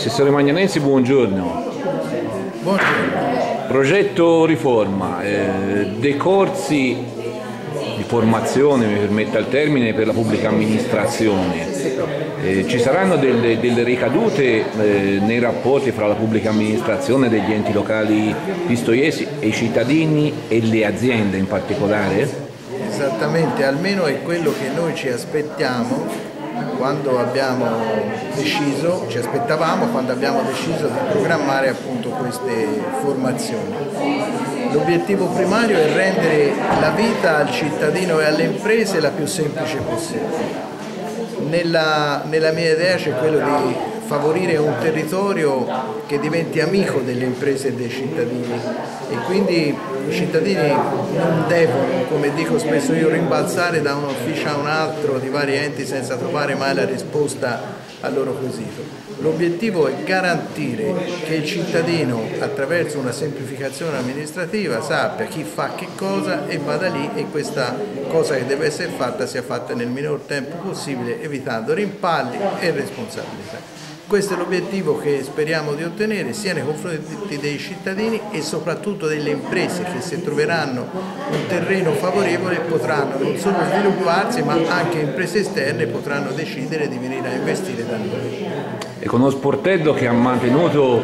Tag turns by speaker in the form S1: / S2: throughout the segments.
S1: Assessore Magnanensi, buongiorno.
S2: Buongiorno.
S1: Progetto riforma, eh, dei corsi di formazione, mi permetta il termine, per la pubblica amministrazione. Eh, ci saranno delle, delle ricadute eh, nei rapporti fra la pubblica amministrazione degli enti locali pistoiesi e i cittadini e le aziende in particolare?
S2: Esattamente, almeno è quello che noi ci aspettiamo quando abbiamo deciso, ci aspettavamo quando abbiamo deciso di programmare appunto queste formazioni. L'obiettivo primario è rendere la vita al cittadino e alle imprese la più semplice possibile. Nella, nella mia idea c'è quello di favorire un territorio che diventi amico delle imprese e dei cittadini e quindi i cittadini non devono, come dico spesso io, rimbalzare da un ufficio a un altro di vari enti senza trovare mai la risposta al loro quesito. L'obiettivo è garantire che il cittadino attraverso una semplificazione amministrativa sappia chi fa che cosa e vada lì e questa cosa che deve essere fatta sia fatta nel minor tempo possibile evitando rimpalli e responsabilità. Questo è l'obiettivo che speriamo di ottenere sia nei confronti dei cittadini e soprattutto delle imprese che se troveranno un terreno favorevole potranno non solo svilupparsi ma anche imprese esterne potranno decidere di venire a investire da noi.
S1: E con uno sportello che ha mantenuto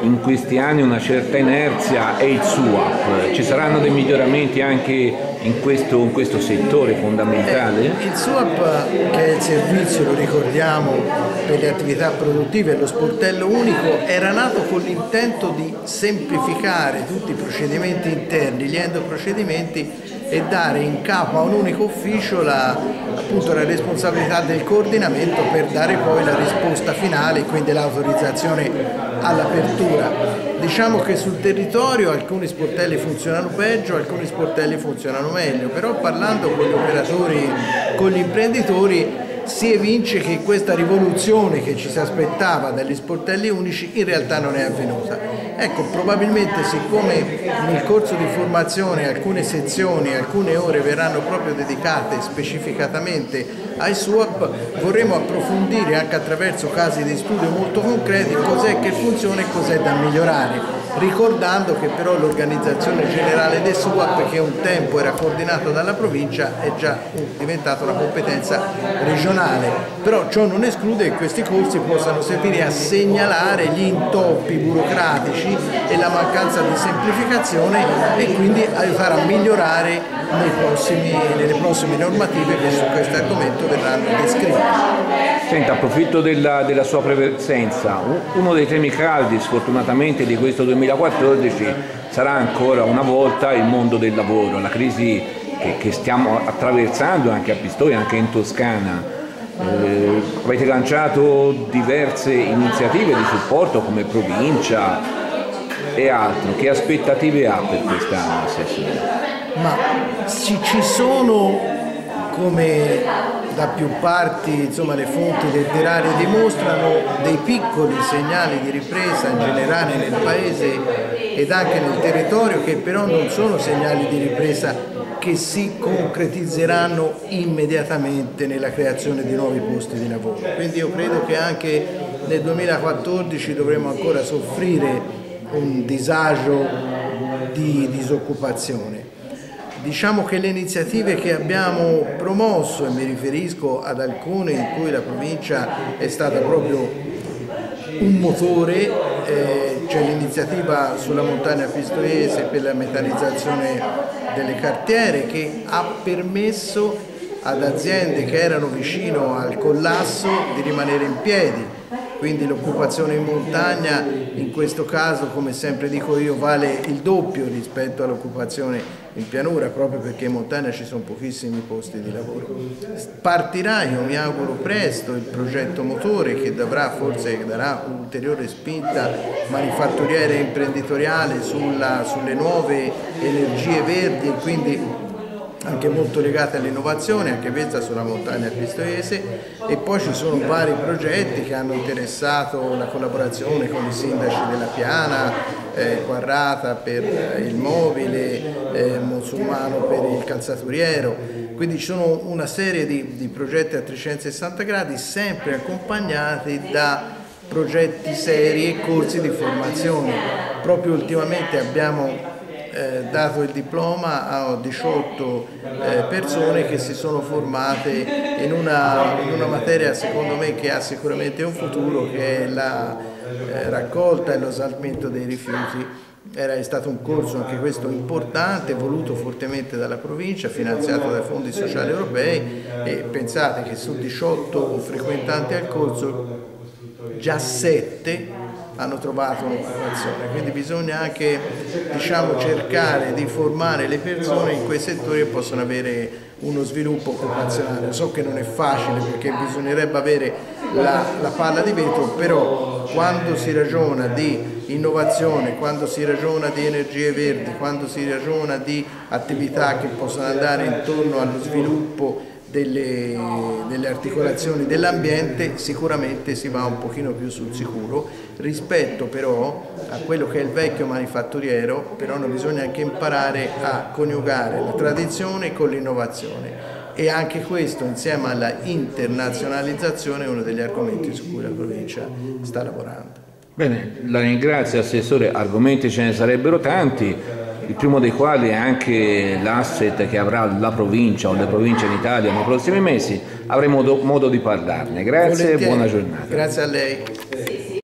S1: in questi anni una certa inerzia è il SUAP. Ci saranno dei miglioramenti anche in questo, in questo settore fondamentale?
S2: Eh, il SUAP, che è il servizio, lo ricordiamo, per le attività produttive, lo sportello unico, era nato con l'intento di semplificare tutti i procedimenti interni, gli endoprocedimenti e dare in capo a un unico ufficio la, appunto, la responsabilità del coordinamento per dare poi la risposta finale, quindi l'autorizzazione all'apertura. Diciamo che sul territorio alcuni sportelli funzionano peggio, alcuni sportelli funzionano meglio, però parlando con gli operatori, con gli imprenditori si evince che questa rivoluzione che ci si aspettava dagli sportelli unici in realtà non è avvenuta. Ecco, probabilmente siccome nel corso di formazione alcune sezioni, alcune ore verranno proprio dedicate specificatamente ai SWAP, vorremmo approfondire anche attraverso casi di studio molto concreti cos'è che funziona e cos'è da migliorare ricordando che però l'organizzazione generale del SUAP che un tempo era coordinata dalla provincia è già diventata una competenza regionale, però ciò non esclude che questi corsi possano servire a segnalare gli intoppi burocratici e la mancanza di semplificazione e quindi aiutare a migliorare prossimi, nelle prossime normative che su questo argomento verranno descritte.
S1: Senta, approfitto della, della, sua presenza, uno dei temi caldi sfortunatamente di questo 2014 sarà ancora una volta il mondo del lavoro, la crisi che, che stiamo attraversando anche a Pistoia, anche in Toscana. Eh, avete lanciato diverse iniziative di supporto come provincia e altro, che aspettative ha per quest'anno?
S2: Ma ci sono come da più parti insomma, le fonti letterarie dimostrano dei piccoli segnali di ripresa in generale nel paese ed anche nel territorio che però non sono segnali di ripresa che si concretizzeranno immediatamente nella creazione di nuovi posti di lavoro. Quindi io credo che anche nel 2014 dovremo ancora soffrire un disagio di disoccupazione. Diciamo che le iniziative che abbiamo promosso, e mi riferisco ad alcune in cui la provincia è stata proprio un motore, eh, c'è l'iniziativa sulla montagna pistoiese per la metallizzazione delle cartiere che ha permesso ad aziende che erano vicino al collasso di rimanere in piedi quindi l'occupazione in montagna in questo caso come sempre dico io vale il doppio rispetto all'occupazione in pianura proprio perché in montagna ci sono pochissimi posti di lavoro. Partirà, io mi auguro presto, il progetto motore che dovrà, forse darà un'ulteriore spinta manifatturiera e imprenditoriale sulla, sulle nuove energie verdi e quindi anche molto legate all'innovazione, anche questa sulla montagna pistoiese e poi ci sono vari progetti che hanno interessato la collaborazione con i sindaci della Piana, eh, Quarrata per il mobile, eh, Musulmano per il calzaturiero, quindi ci sono una serie di, di progetti a 360 gradi sempre accompagnati da progetti seri e corsi di formazione. Proprio ultimamente abbiamo eh, dato il diploma a 18 eh, persone che si sono formate in una, in una, materia secondo me che ha sicuramente un futuro che è la eh, raccolta e lo smaltimento dei rifiuti. Era stato un corso anche questo importante, voluto fortemente dalla provincia, finanziato dai fondi sociali europei e pensate che su 18 frequentanti al corso già 7 hanno trovato un'occupazione, quindi bisogna anche diciamo, cercare di formare le persone in quei settori che possono avere uno sviluppo occupazionale. So che non è facile perché bisognerebbe avere la, la palla di vetro, però quando si ragiona di innovazione, quando si ragiona di energie verdi, quando si ragiona di attività che possono andare intorno allo sviluppo delle, delle articolazioni dell'ambiente sicuramente si va un pochino più sul sicuro. Rispetto però a quello che è il vecchio manifatturiero però bisogna anche imparare a coniugare la tradizione con l'innovazione. E anche questo insieme alla internazionalizzazione è uno degli argomenti su cui la provincia sta lavorando.
S1: Bene, la ringrazio Assessore, argomenti ce ne sarebbero tanti il primo dei quali è anche l'asset che avrà la provincia o le province in Italia nei prossimi mesi, avremo modo, modo di parlarne. Grazie e buona giornata.
S2: Grazie a lei.